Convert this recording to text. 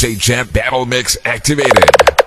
DJ Champ Battle Mix activated.